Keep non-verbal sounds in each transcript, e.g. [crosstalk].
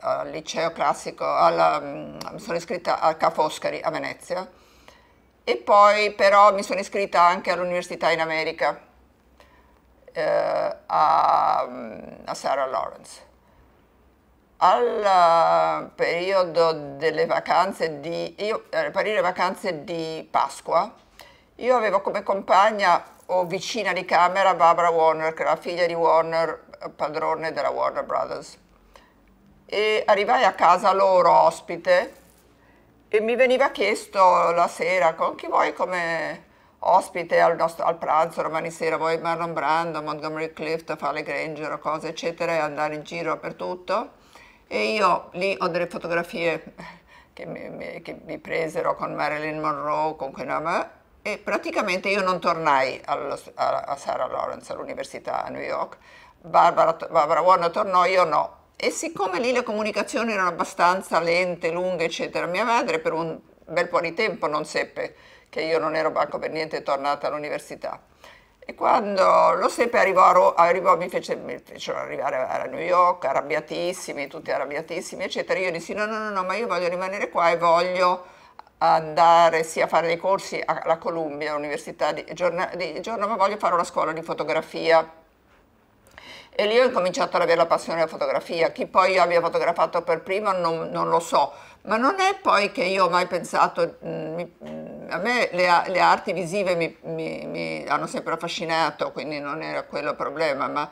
al liceo classico, alla, mm, mi sono iscritta al Ca' Foscari a Venezia e poi però mi sono iscritta anche all'università in America, eh, a, mm, a Sarah Lawrence. Al periodo delle vacanze di, io, eh, per vacanze di Pasqua, io avevo come compagna o vicina di camera Barbara Warner, che era la figlia di Warner, padrone della Warner Brothers. E arrivai a casa loro ospite e mi veniva chiesto la sera con chi vuoi come ospite al, nostro, al pranzo domani sera, vuoi Marlon Brando, Montgomery Clift, fare Granger cose eccetera e andare in giro per tutto. E io lì ho delle fotografie che mi, che mi presero con Marilyn Monroe, con Queen e praticamente io non tornai allo, a, a Sarah Lawrence all'università a New York, Barbara, Barbara Warner tornò, io no. E siccome lì le comunicazioni erano abbastanza lente, lunghe, eccetera, mia madre per un bel po' di tempo non seppe che io non ero banco per niente tornata all'università. E quando lo seppe arrivò, arrivò mi, fece, mi fecero arrivare a New York, arrabbiatissimi, tutti arrabbiatissimi, eccetera. Io dissi no, no, no, no, ma io voglio rimanere qua e voglio andare sia a fare dei corsi alla Columbia, all'università di, di giorno, ma voglio fare una scuola di fotografia. E lì ho incominciato ad avere la passione della fotografia. Chi poi abbia fotografato per primo non, non lo so, ma non è poi che io ho mai pensato, mh, mm, a me le, le arti visive mi, mi, mi, hanno sempre affascinato, quindi non era quello il problema, ma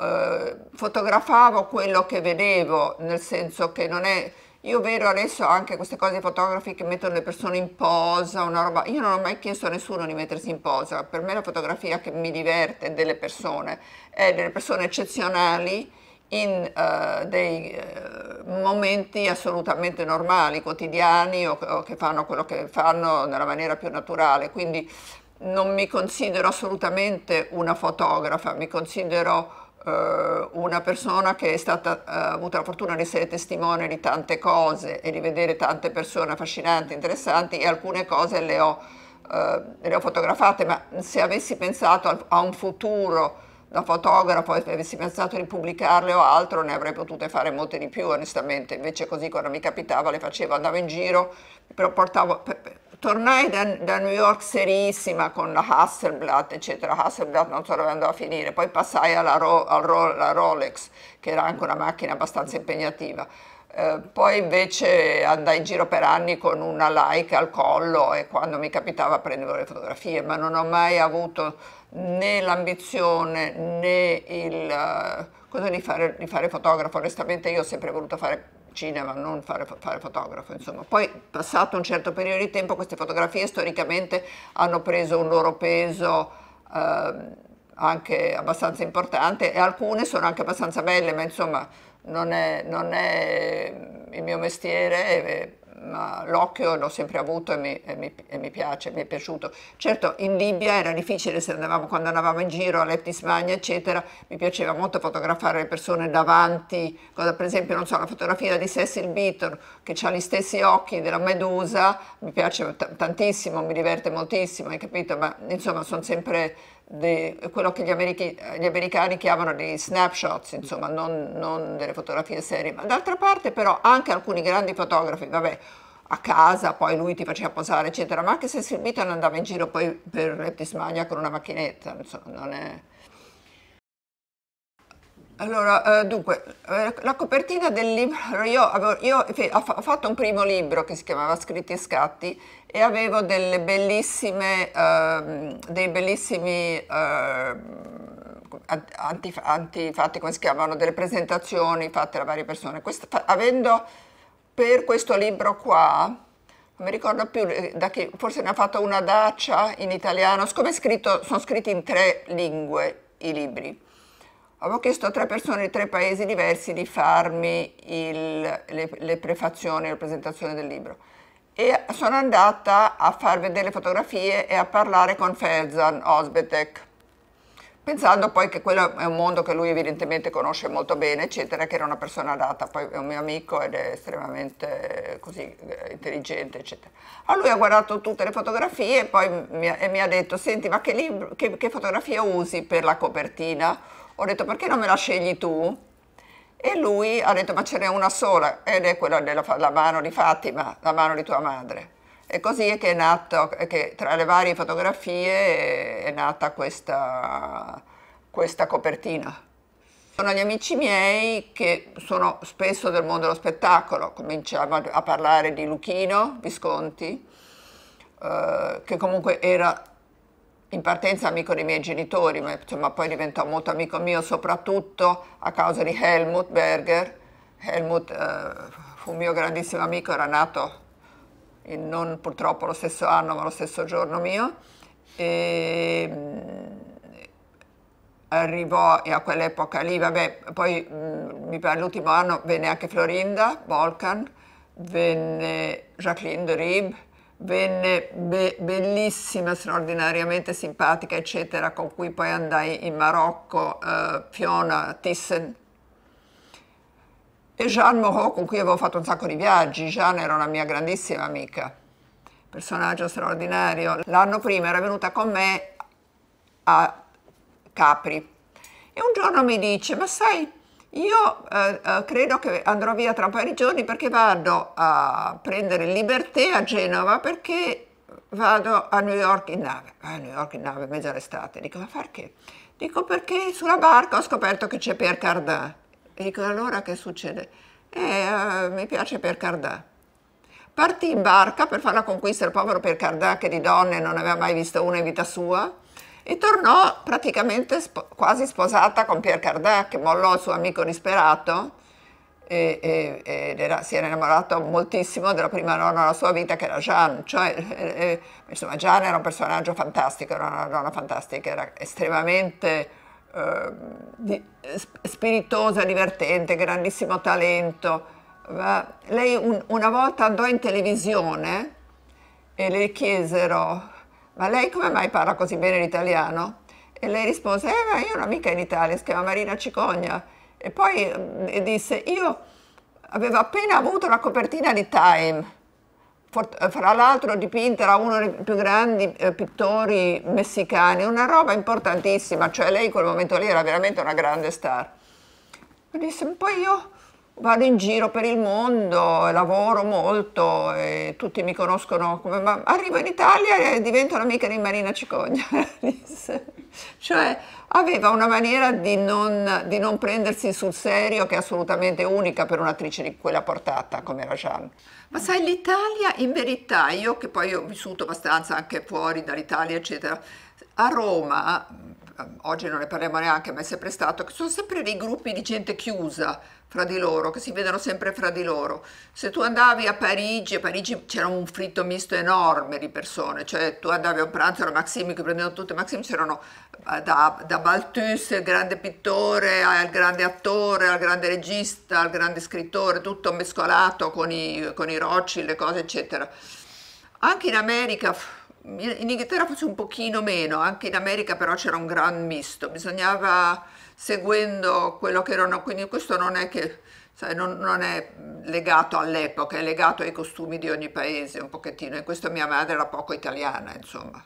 eh, fotografavo quello che vedevo, nel senso che non è io vedo adesso anche queste cose fotografi che mettono le persone in posa, una roba. Io non ho mai chiesto a nessuno di mettersi in posa. Per me la fotografia che mi diverte delle persone è delle persone eccezionali in uh, dei uh, momenti assolutamente normali, quotidiani o, o che fanno quello che fanno nella maniera più naturale. Quindi non mi considero assolutamente una fotografa, mi considero una persona che è stata, ha avuto la fortuna di essere testimone di tante cose e di vedere tante persone affascinanti, interessanti e alcune cose le ho, eh, le ho fotografate, ma se avessi pensato a un futuro da fotografo e avessi pensato di pubblicarle o altro ne avrei potute fare molte di più onestamente, invece così quando mi capitava le facevo, andavo in giro, però portavo, tornai da, da, New York serissima con la Hasselblad, eccetera. Hasselblad non so dove andò a finire, poi passai alla, Ro, alla Rolex, che era anche una macchina abbastanza impegnativa. Eh, poi invece andai in giro per anni con una like al collo e quando mi capitava prendevo le fotografie, ma non ho mai avuto né l'ambizione né il uh, cosa di fare, di fare fotografo. Onestamente io ho sempre voluto fare cinema, non fare, fare, fotografo, insomma. Poi, passato un certo periodo di tempo, queste fotografie storicamente hanno preso un loro peso eh, anche abbastanza importante e alcune sono anche abbastanza belle, ma insomma non è, non è il mio mestiere. E, ma l'occhio l'ho sempre avuto e mi, e, mi, e mi, piace, mi è piaciuto. Certo, in Libia era difficile se andavamo, quando andavamo in giro a Leptis Magna, eccetera, mi piaceva molto fotografare le persone davanti, cosa, per esempio, non so, la fotografia di Cecil Beaton, che ha gli stessi occhi della Medusa, mi piace tantissimo, mi diverte moltissimo, hai capito? Ma insomma, sono sempre de, quello che gli, americi, gli, americani chiamano dei snapshots, insomma, non, non delle fotografie serie. Ma d'altra parte però anche alcuni grandi fotografi, vabbè, a casa, poi lui ti faceva posare, eccetera, ma anche se Silvita non andava in giro poi per Reptismania con una macchinetta, insomma, non è... Allora, eh, dunque, eh, la copertina del libro, io, avevo, io ho fatto un primo libro che si chiamava Scritti e scatti e avevo delle bellissime, eh, dei bellissimi eh, antifatti, come si chiamano, delle presentazioni fatte da varie persone. Questa, avendo per questo libro qua, non mi ricordo più eh, chi, forse ne ha fatto una Dacia in italiano, siccome scritto, sono scritti in tre lingue i libri, avevo chiesto a tre persone di tre paesi diversi di farmi il, le, le, prefazioni, la presentazione del libro. E sono andata a far vedere le fotografie e a parlare con Ferzan Osbetek, pensando poi che quello è un mondo che lui evidentemente conosce molto bene, eccetera, che era una persona adatta, poi è un mio amico ed è estremamente così eh, intelligente, eccetera. Allora lui ha guardato tutte le fotografie e poi mi ha, e mi ha detto, senti, ma che, libro, che, che fotografia usi per la copertina? Ho detto, perché non me la scegli tu? e lui ha detto ma ce n'è una sola ed è quella della la mano di Fatima, la mano di tua madre. E così è che è nato, che tra le varie fotografie è nata questa, questa copertina. Sono gli amici miei che sono spesso del mondo dello spettacolo, cominciamo a parlare di Luchino Visconti, eh, che comunque era in partenza amico dei miei genitori, ma insomma, poi diventò molto amico mio soprattutto a causa di Helmut Berger. Helmut eh, fu un mio grandissimo amico, era nato non purtroppo lo stesso anno ma lo stesso giorno mio. E mm, arrivò a quell'epoca lì, vabbè, poi mm, mi pare l'ultimo anno venne anche Florinda Volcan, venne Jacqueline de Rib, venne be bellissima, straordinariamente simpatica, eccetera, con cui poi andai in Marocco, uh, Fiona Thyssen, e Jeanne Moreau, con cui avevo fatto un sacco di viaggi. Jeanne era una mia grandissima amica, personaggio straordinario. L'anno prima era venuta con me a Capri e un giorno mi dice, ma sai, io eh, eh, credo che andrò via tra un paio di giorni perché vado a prendere Liberté a Genova perché vado a New York in nave. A New York in nave, mezza l'estate. Dico, ma perché? Dico, perché sulla barca ho scoperto che c'è Pierre Cardin. E dico, allora che succede? Eh, uh, mi piace Pierre Cardin. Partì in barca per fare la conquista del povero Pierre Cardin che di donne non aveva mai visto una in vita sua e tornò praticamente sp quasi sposata con Pierre Cardin che mollò il suo amico disperato e, e, ed era, si era innamorato moltissimo della prima donna della sua vita che era Jeanne, cioè, eh, insomma Jeanne era un personaggio fantastico, era una donna fantastica, era estremamente eh, di, spiritosa, divertente, grandissimo talento. Lei un, una volta andò in televisione e le chiesero ma lei come mai parla così bene l'italiano? E lei rispose, eh ma io ho un'amica in Italia, si chiama Marina Cicogna. E poi eh, disse, io avevo appena avuto la copertina di Time, fra l'altro dipinta da uno dei più grandi eh, pittori messicani, una roba importantissima, cioè lei in quel momento lì era veramente una grande star. E disse, poi io vado in giro per il mondo, lavoro molto e tutti mi conoscono come ma arrivo in Italia e divento l'amica di Marina Cicogna. [laughs] cioè aveva una maniera di non, di non, prendersi sul serio che è assolutamente unica per un'attrice di quella portata come era Jeanne. Ma sai, l'Italia in verità, io che poi ho vissuto abbastanza anche fuori dall'Italia, eccetera, a Roma, oggi non ne parliamo neanche, ma è sempre stato, sono sempre dei gruppi di gente chiusa, fra di loro, che si vedono sempre fra di loro. Se tu andavi a Parigi, a Parigi c'era un fritto misto enorme di persone, cioè tu andavi a un pranzo alla Maximi, che prendevano tutte Maximi, c'erano eh, da, da Balthus, il grande pittore, al grande attore, al grande regista, al grande scrittore, tutto mescolato con i, con i rocci, le cose, eccetera. Anche in America, in Inghilterra forse un pochino meno, anche in America però c'era un gran misto, bisognava seguendo quello che erano, quindi questo non è che sai, non, non, è legato all'epoca, è legato ai costumi di ogni paese un pochettino, e questo mia madre era poco italiana, insomma.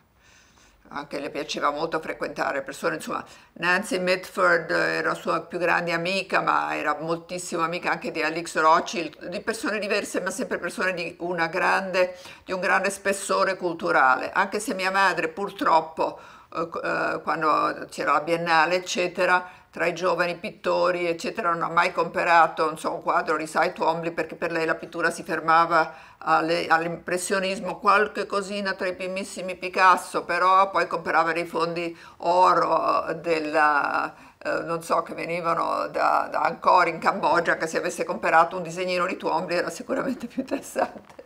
Anche le piaceva molto frequentare persone, insomma, Nancy Mitford era sua più grande amica, ma era moltissimo amica anche di Alex Rothschild, di persone diverse, ma sempre persone di, grande, di un grande spessore culturale, anche se mia madre purtroppo eh, eh, quando c'era la Biennale, eccetera, tra i giovani pittori, eccetera, non ha mai comperato so, un quadro di Cy Twombly perché per lei la pittura si fermava all'impressionismo, qualche cosina tra i primissimi Picasso, però poi comprava dei fondi oro della, eh, non so, che venivano da, da Angkor in Cambogia, che se avesse comperato un disegnino di Twombly era sicuramente più interessante.